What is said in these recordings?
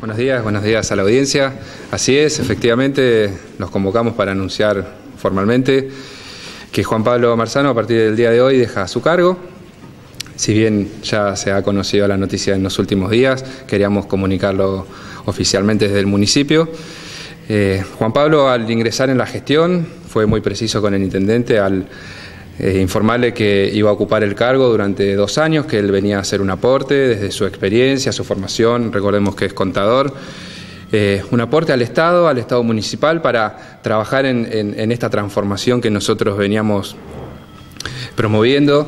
Buenos días, buenos días a la audiencia. Así es, efectivamente nos convocamos para anunciar formalmente que Juan Pablo Marzano a partir del día de hoy deja su cargo. Si bien ya se ha conocido la noticia en los últimos días, queríamos comunicarlo oficialmente desde el municipio. Eh, Juan Pablo al ingresar en la gestión fue muy preciso con el intendente al eh, informarle que iba a ocupar el cargo durante dos años, que él venía a hacer un aporte desde su experiencia, su formación, recordemos que es contador, eh, un aporte al Estado, al Estado municipal, para trabajar en, esta transformación que nosotros veníamos promoviendo.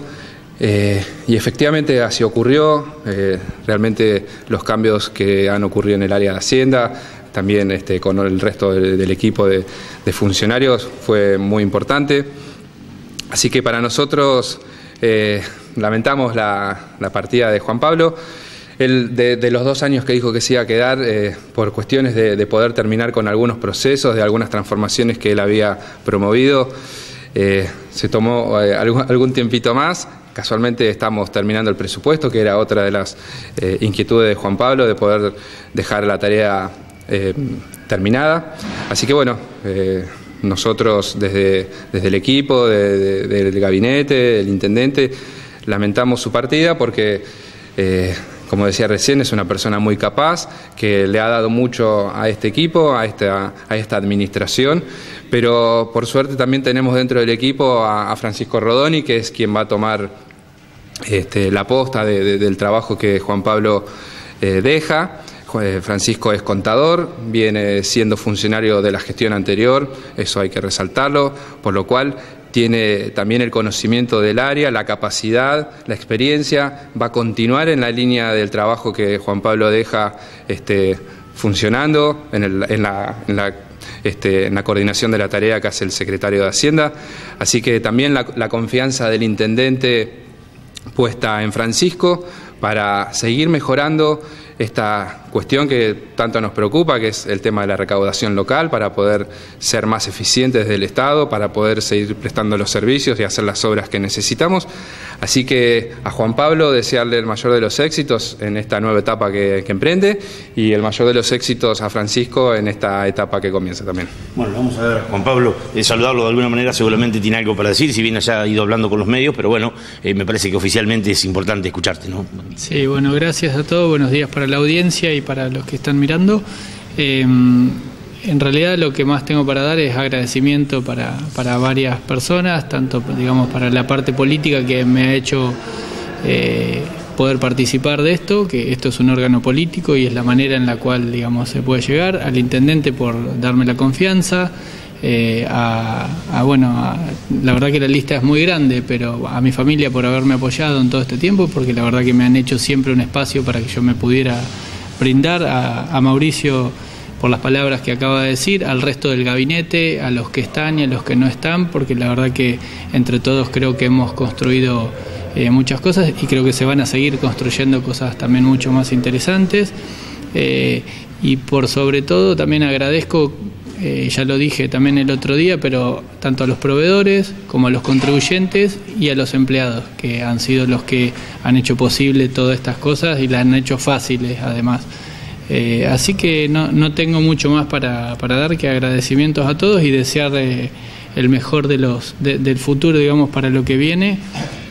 Eh, y efectivamente así ocurrió, realmente los cambios que han ocurrido en el área de Hacienda, también este, con el resto del, equipo de funcionarios, fue muy importante. Así que para nosotros eh, lamentamos la, partida de Juan Pablo. Él, de, los dos años que dijo que se iba a quedar, eh, por cuestiones de, poder terminar con algunos procesos, de algunas transformaciones que él había promovido, eh, se tomó algún, tiempito más. Casualmente estamos terminando el presupuesto, que era otra de las inquietudes de Juan Pablo, de poder dejar la tarea terminada. Así que bueno, nosotros desde, desde el equipo, del gabinete, del intendente, lamentamos su partida porque, eh, como decía recién, es una persona muy capaz, que le ha dado mucho a este equipo, a esta, a esta administración, pero por suerte también tenemos dentro del equipo a, Francisco Rodoni, que es quien va a tomar este, la posta del trabajo que Juan Pablo eh, deja. Eh, Francisco es contador, viene siendo funcionario de la gestión anterior, eso hay que resaltarlo, por lo cual tiene también el conocimiento del área, la capacidad, la experiencia, va a continuar en la línea del trabajo que Juan Pablo deja este, funcionando en, la, este, en, la, coordinación de la tarea que hace el secretario de Hacienda. Así que también la confianza del intendente puesta en Francisco para seguir mejorando esta cuestión que tanto nos preocupa, que es el tema de la recaudación local, para poder ser más eficientes desde el Estado, para poder seguir prestando los servicios y hacer las obras que necesitamos. Así que a Juan Pablo desearle el mayor de los éxitos en esta nueva etapa que, emprende y el mayor de los éxitos a Francisco en esta etapa que comienza también. Bueno, vamos a ver, Juan Pablo, eh, saludarlo de alguna manera, seguramente tiene algo para decir, si bien haya ido hablando con los medios, pero bueno, eh, me parece que oficialmente es importante escucharte, ¿no? Sí, bueno, gracias a todos, buenos días para la audiencia y para los que están mirando. Em, en realidad lo que más tengo para dar es agradecimiento para, para varias personas, tanto digamos para la parte política que me ha hecho eh, poder participar de esto, que esto es un órgano político y es la manera en la cual digamos se puede llegar, al intendente por darme la confianza, eh, a, bueno, la verdad que la lista es muy grande, pero a mi familia por haberme apoyado en todo este tiempo, porque la verdad que me han hecho siempre un espacio para que yo me pudiera brindar a, Mauricio por las palabras que acaba de decir, al resto del gabinete, a los que están y a los que no están, porque la verdad que entre todos creo que hemos construido eh, muchas cosas y creo que se van a seguir construyendo cosas también mucho más interesantes. Eh, y por sobre todo también agradezco, eh, ya lo dije también el otro día, pero tanto a los proveedores como a los contribuyentes y a los empleados, que han sido los que han hecho posible todas estas cosas y las han hecho fáciles además. Eh, así que no, tengo mucho más para, dar que agradecimientos a todos y desear el mejor de los, del futuro, digamos, para lo que viene,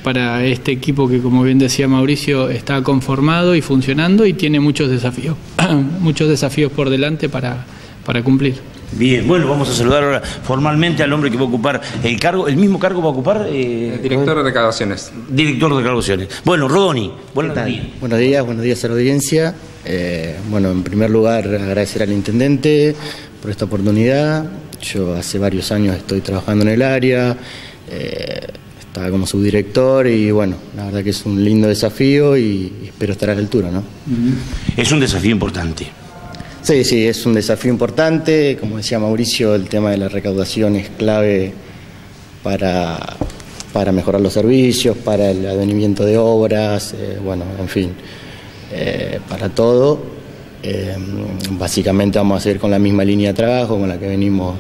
para este equipo que, como bien decía Mauricio, está conformado y funcionando y tiene muchos desafíos, muchos desafíos por delante para, para cumplir. Bien, bueno, vamos a saludar ahora formalmente al hombre que va a ocupar el cargo, el mismo cargo va a ocupar. Eh, director de recaudaciones. Director de recaudaciones. Bueno, Rodoni, buenos días. Buenos días, buenos días a la audiencia. Eh, bueno, en primer lugar, agradecer al intendente por esta oportunidad. Yo hace varios años estoy trabajando en el área, eh, estaba como subdirector y bueno, la verdad que es un lindo desafío y espero estar a la altura, ¿no? Es un desafío importante. Sí, sí, es un desafío importante. Como decía Mauricio, el tema de la recaudación es clave para, para mejorar los servicios, para el advenimiento de obras, eh, bueno, en fin, eh, para todo. Eh, básicamente vamos a seguir con la misma línea de trabajo con la que venimos,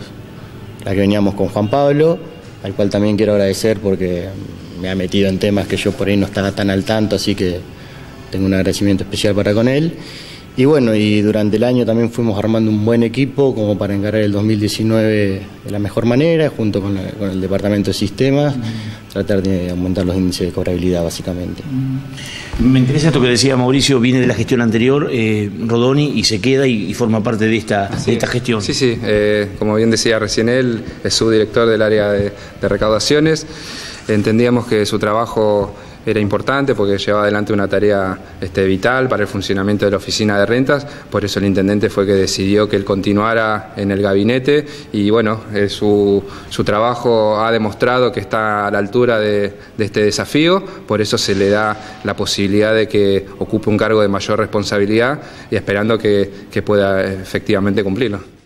la que veníamos con Juan Pablo, al cual también quiero agradecer porque me ha metido en temas que yo por ahí no estaba tan al tanto, así que tengo un agradecimiento especial para con él. Y bueno, y durante el año también fuimos armando un buen equipo como para encarar el 2019 de la mejor manera, junto con, el Departamento de Sistemas, tratar de aumentar los índices de cobrabilidad básicamente. Me interesa esto que decía Mauricio, viene de la gestión anterior, eh, Rodoni, y se queda y, forma parte de esta, esta gestión. Sí, sí, eh, como bien decía recién él, es subdirector del área de recaudaciones. Entendíamos que su trabajo era importante porque llevaba adelante una tarea este, vital para el funcionamiento de la oficina de rentas, por eso el intendente fue que decidió que él continuara en el gabinete y bueno, eh, su, su, trabajo ha demostrado que está a la altura de, este desafío, por eso se le da la posibilidad de que ocupe un cargo de mayor responsabilidad y esperando que pueda efectivamente cumplirlo.